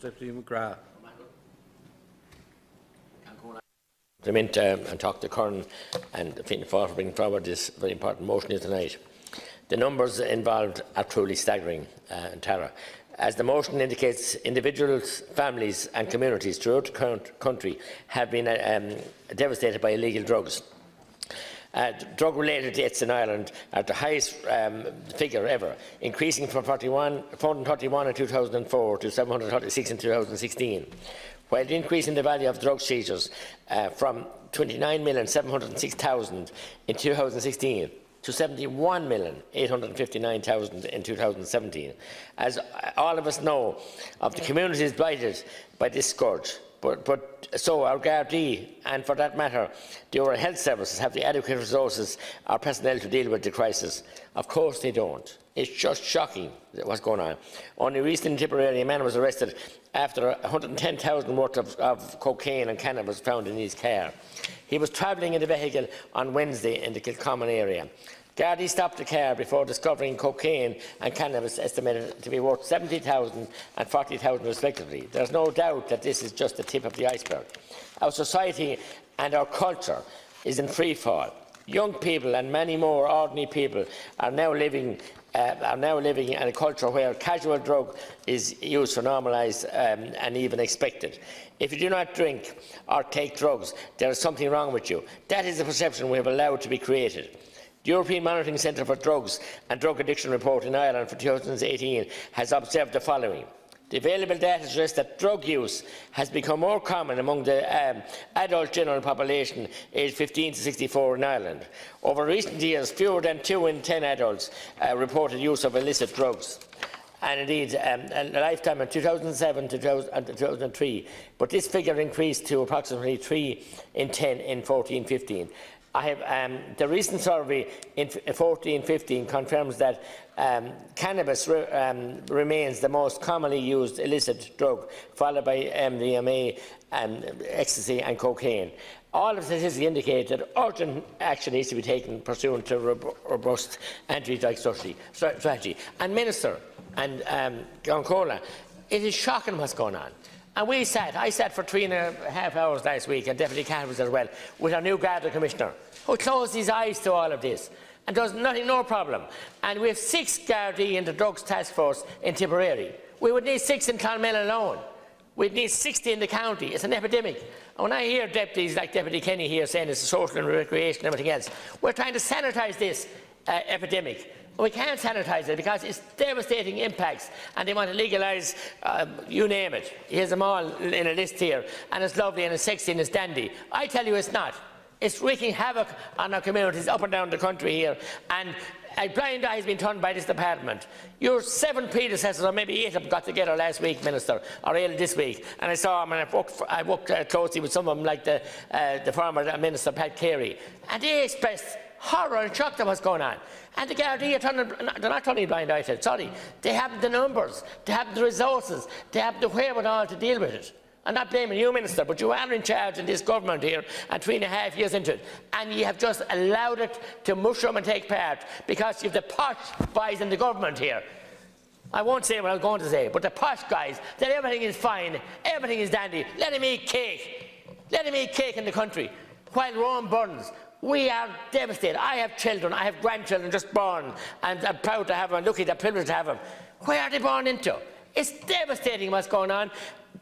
Deputy McGrath. I meant um, and talk to Curran and Fianna Fáil for bringing forward this very important motion here tonight. The numbers involved are truly staggering uh, and terror. As the motion indicates, individuals, families and communities throughout the country have been um, devastated by illegal drugs. Uh, Drug-related deaths in Ireland are the highest um, figure ever, increasing from 41, 431 in 2004 to 736 in 2016 while the increase in the value of drug seizures uh, from 29,706,000 in 2016 to 71,859,000 in 2017. As all of us know, of the communities blighted by this scourge, but, but so our Gardaí, and for that matter, the oral health services have the adequate resources or personnel to deal with the crisis. Of course they don't. It's just shocking what's going on. Only recently in Tipperary, a man was arrested after 110,000 worth of, of, cocaine and cannabis found in his car. He was travelling in the vehicle on Wednesday in the Kilcommon area. Gardaí stopped the car before discovering cocaine and cannabis estimated to be worth 70,000 and 40,000 respectively. There's no doubt that this is just the tip of the iceberg. Our society and our culture is in free fall. Young people and many more ordinary people are now living uh, are now living in a culture where casual drug is used for normalised um, and even expected. If you do not drink or take drugs, there is something wrong with you. That is the perception we have allowed to be created. The European Monitoring Centre for Drugs and Drug Addiction report in Ireland for 2018 has observed the following. The available data suggests that drug use has become more common among the um, adult general population aged 15 to 64 in Ireland. Over recent years, fewer than 2 in 10 adults uh, reported use of illicit drugs and indeed um, a lifetime in 2007 to 2003, but this figure increased to approximately 3 in 10 in 14-15. Have, um, the recent survey in 14-15 confirms that um, cannabis re um, remains the most commonly used illicit drug, followed by MDMA, um, ecstasy and cocaine. All of the statistics indicate that urgent action needs to be taken pursuant to robust anti-drug strategy. And Minister and um, Goncola, it is shocking what's going on. And we sat, I sat for three and a half hours last week, and Deputy Catt was as well, with our new Garda Commissioner, who closed his eyes to all of this and does nothing, no problem. And we have six Gardaí in the Drugs Task Force in Tipperary. We would need six in Clonmel alone. We'd need 60 in the county. It's an epidemic. And when I hear deputies like Deputy Kenny here saying it's social and recreation and everything else, we're trying to sanitise this uh, epidemic. We can't sanitise it because it's devastating impacts and they want to legalise, uh, you name it. Here's them all in a list here and it's lovely and it's sexy and it's dandy. I tell you it's not. It's wreaking havoc on our communities up and down the country here and a blind eye has been turned by this department. Your seven predecessors, or maybe eight of them, got together last week, Minister, or eight this week, and I saw them, and I worked, for, I worked uh, closely with some of them, like the, uh, the former Minister Pat Carey, and they expressed horror and shock at what's going on. And the Gardaí are turning, they're not turning blind eyes, sorry. They have the numbers, they have the resources, they have the wherewithal to deal with it. I'm not blaming you, Minister, but you are in charge in this government here and three and a half years into it. And you have just allowed it to mushroom and take part because you have the posh boys in the government here. I won't say what I was going to say, but the posh guys, that everything is fine, everything is dandy. Let him eat cake. Let him eat cake in the country while Rome burns. We are devastated. I have children, I have grandchildren just born, and I'm proud to have them, lucky, the privilege to have them. Where are they born into? It's devastating what's going on.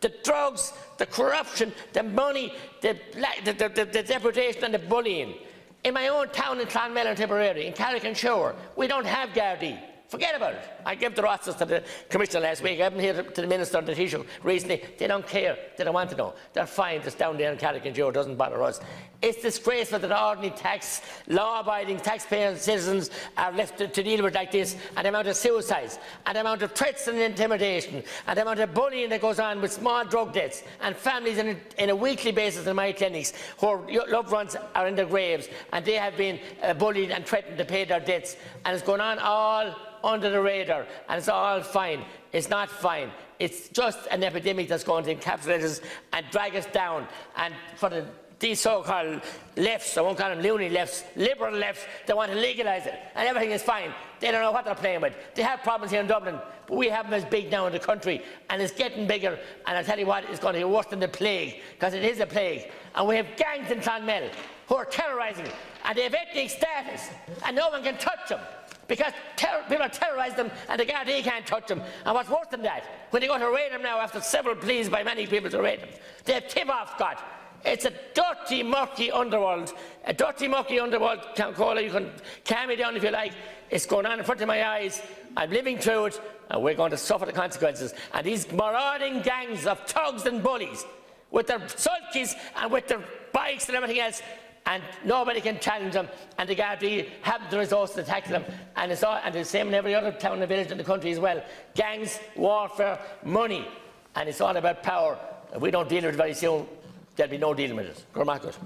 The drugs, the corruption, the money, the, the, the, the, and the bullying. In my own town in Clonmel and Tipperary, in Carrick-on-Suir, we don't have Gardaí. Forget about it. I gave the rosters to the Commissioner last week. I haven't here to the Minister on the issue recently. They don't care. They don't want to know. They're fine It's down there in Carrick-on-Suir. doesn't bother us. It's disgraceful that ordinary tax, law-abiding taxpaying citizens are left to, to, deal with like this, and the amount of suicides, and the amount of threats and intimidation, and the amount of bullying that goes on with small drug debts, and families in a, in a weekly basis in my clinics whose loved ones are in their graves, and they have been uh, bullied and threatened to pay their debts, and it's going on all under the radar and it's all fine. It's not fine. It's just an epidemic that's going to encapsulate us and drag us down. And for the these so-called lefts, I won't call them loony lefts, liberal lefts, they want to legalise it, and everything is fine. They don't know what they're playing with. They have problems here in Dublin, but we have them as big now in the country, and it's getting bigger, and I tell you what, it's going to be worse than the plague, because it is a plague. And we have gangs in Clonmel who are terrorising, and they have ethnic status, and no one can touch them. Because ter- people terrorise them and the Gardaí can't touch them. And what's worse than that, when they go to raid them now after several pleas by many people to raid them, they have tip-off God. It's a dirty, murky underworld. A dirty, murky underworld, Cola, you can calm me down if you like. It's going on in front of my eyes. I'm living through it, and we're going to suffer the consequences. And these marauding gangs of thugs and bullies, with their sulkies and with their bikes and everything else, and nobody can challenge them, and the Gardaí have the resources to tackle them, and it's, all, and it's the same in every other town and village in the country as well. Gangs, warfare, money, and it's all about power. If we don't deal with it very soon, there'll be no dealing with it. Gormacut.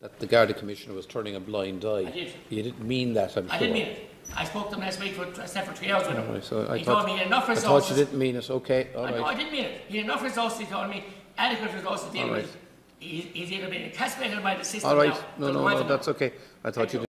That the Garda Commissioner was turning a blind eye. I did. You didn't mean that, I'm sure. I didn't mean it. I spoke to him last week for, I sat for three hours with him. Right, so I he thought, told me he had enough I thought resources. you didn't mean it, okay, all I, no, I didn't mean it. He had enough resources, he told me, adequate resources to deal All with right. it. He's, he's either being castrated by the system All right, now. no, no, no, that's okay. I thought you